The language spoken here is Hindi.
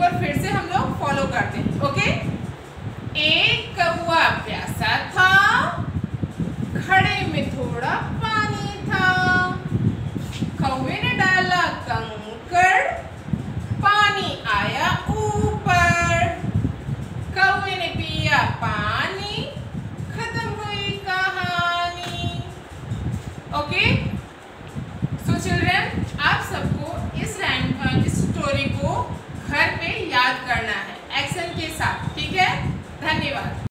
बार फिर से हम लोग फॉलो करते हैं ओके एक कौआ प्यासा था, खड़े में थोड़ा पानी था। कौए ने डाला कंकड़ पानी आया ऊपर। कौए ने पिया पानी साथ। ठीक है? धन्यवाद।